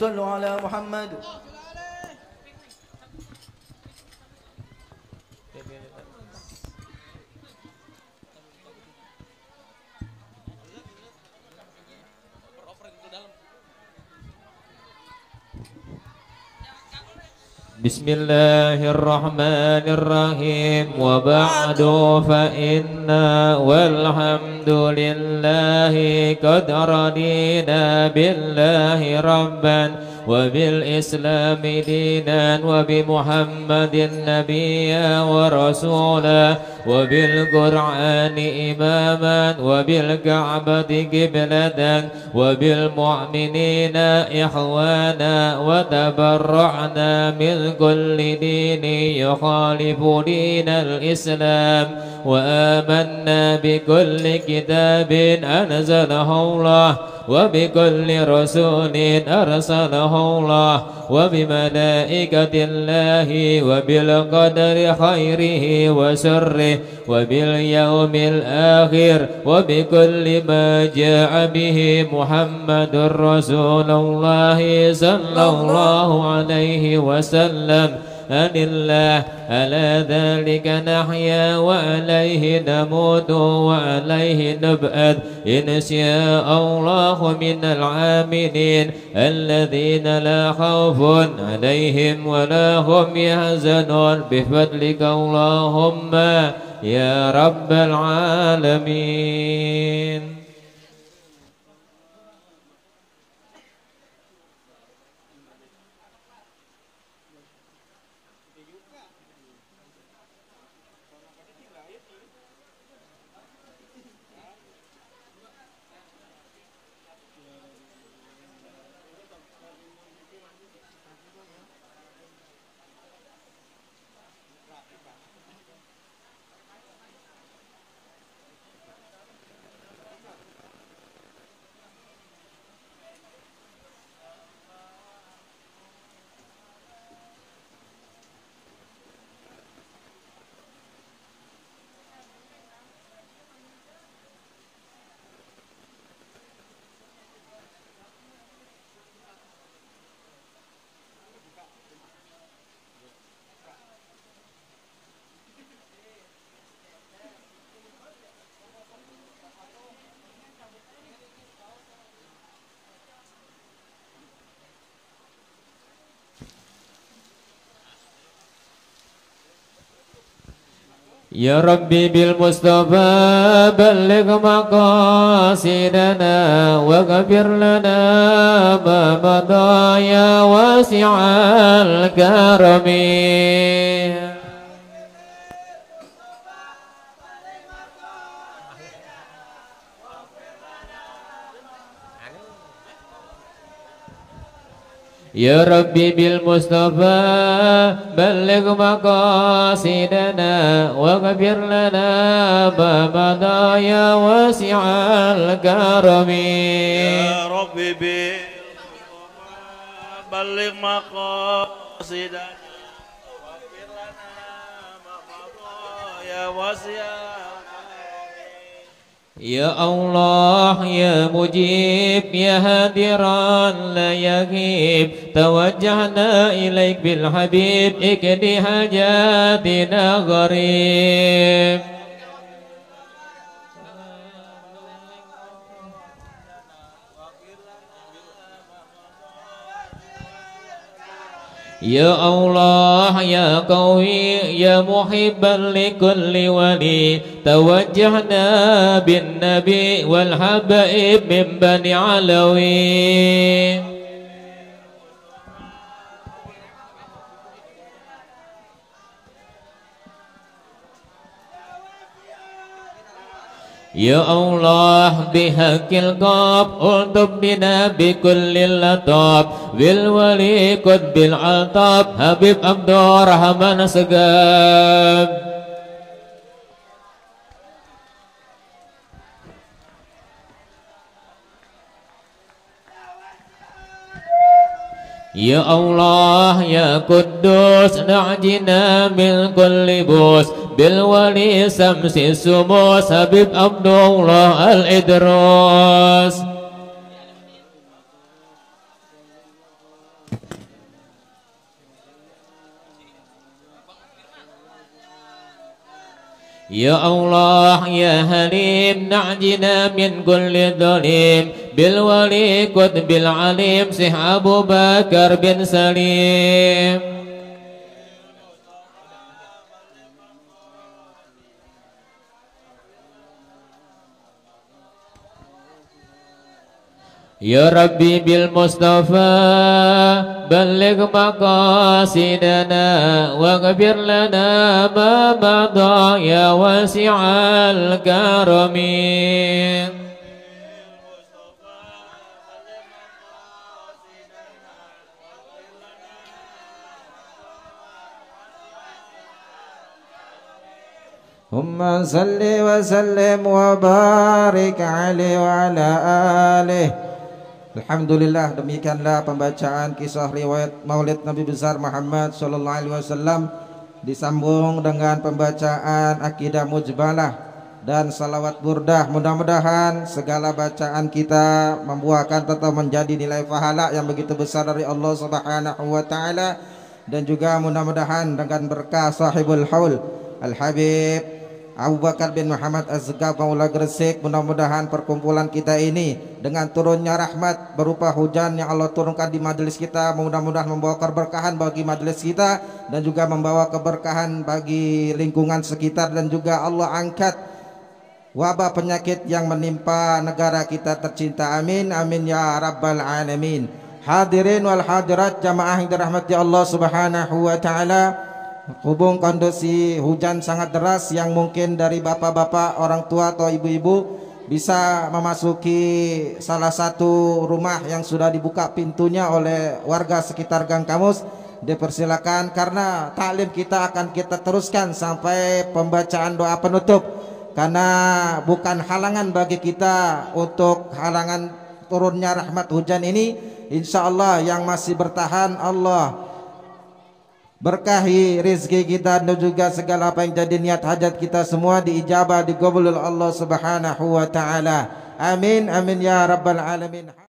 صلوا على محمد. بسم الله الرحمن الرحيم. وبعد فإنا والحمد لله قد رضينا بالله ربا. وبالإسلام دينا وبمحمد نبيا ورسولا وبالقرآن إماما وبالكعبة قبلة وبالمؤمنين إخوانا وتبرعنا من كل دين يخالف دين الإسلام وآمنا بكل كتاب أنزله الله وبكل رسول أرسله الله وبملائكة الله وبالقدر خيره وسره وباليوم الآخر وبكل ما جاء به محمد رسول الله صلى الله عليه وسلم. أن الله على ذلك نحيا وعليه نموت وعليه نبعث. إن شاء الله من العاملين الذين لا خوف عليهم ولا هم يحزنون. بفضلك اللهم يا رب العالمين. يا ربي بالمصطفى بلغ مقاصدنا واغفر لنا ما مضى يا واسع الكرم يا ربي بالمصطفى بلغ مقاصدنا واغفر لنا ما مضى يا واسع الكرم. يا ربي بلغ مقاصدنا واغفر لنا ما مضى يا واسع يا الله يا مجيب يا هادرا لا يغيب. توجهنا إليك بالحبيب اكد حاجاتنا غريب. يا الله يا قوي يا محبا لكل ولي. توجهنا بالنبي والحبائب من بني علوي. Ya Allah bihaqil qab untuk bina bikullil latab Wil wali bil altab Habib Abdul Rahman Segab. Ya Allah ya Kudus na'jina min kulli bus. بالولي سمس السموس حبيب عبد الله الإدروس يا الله يا هليم نعجنا من كل ظليم بالولي قد بالعليم سح أبو بكر بن سليم يا ربي بالمصطفى بلغ مقاصدنا واغفر لنا ما مضى يا واسع الكرم. ثم صل وسلم وبارك عليه وعلى آله. Alhamdulillah demikianlah pembacaan kisah riwayat Maulid Nabi besar Muhammad sallallahu alaihi wasallam disambung dengan pembacaan akidah mujbalah dan salawat burdah. Mudah-mudahan segala bacaan kita membuahkan tetap menjadi nilai pahala yang begitu besar dari Allah Subhanahu wa taala. Dan juga mudah-mudahan dengan berkah sahibul haul Al Habib Abu Bakar bin Muhammad Az-Zegab Maula Gresik Mudah-mudahan perkumpulan kita ini Dengan turunnya rahmat berupa hujan yang Allah turunkan di majelis kita Mudah-mudahan membawa keberkahan bagi majelis kita Dan juga membawa keberkahan bagi lingkungan sekitar Dan juga Allah angkat wabah penyakit yang menimpa negara kita tercinta. Amin Amin Ya Rabbal Alamin. Hadirin wal hadirat jamaah yang dirahmati Allah subhanahu wa ta'ala Hubung kondisi hujan sangat deras yang mungkin dari bapak-bapak, orang tua atau ibu-ibu bisa memasuki salah satu rumah yang sudah dibuka pintunya oleh warga sekitar Gang Kamus. Dipersilakan karena taklim kita akan kita teruskan sampai pembacaan doa penutup. Karena bukan halangan bagi kita untuk halangan turunnya rahmat hujan ini. Insya Allah yang masih bertahan Allah Berkahi rezeki kita dan juga segala apa yang jadi niat hajat kita semua diijabah digabul Allah Subhanahu wa taala. Amin amin ya rabbal alamin.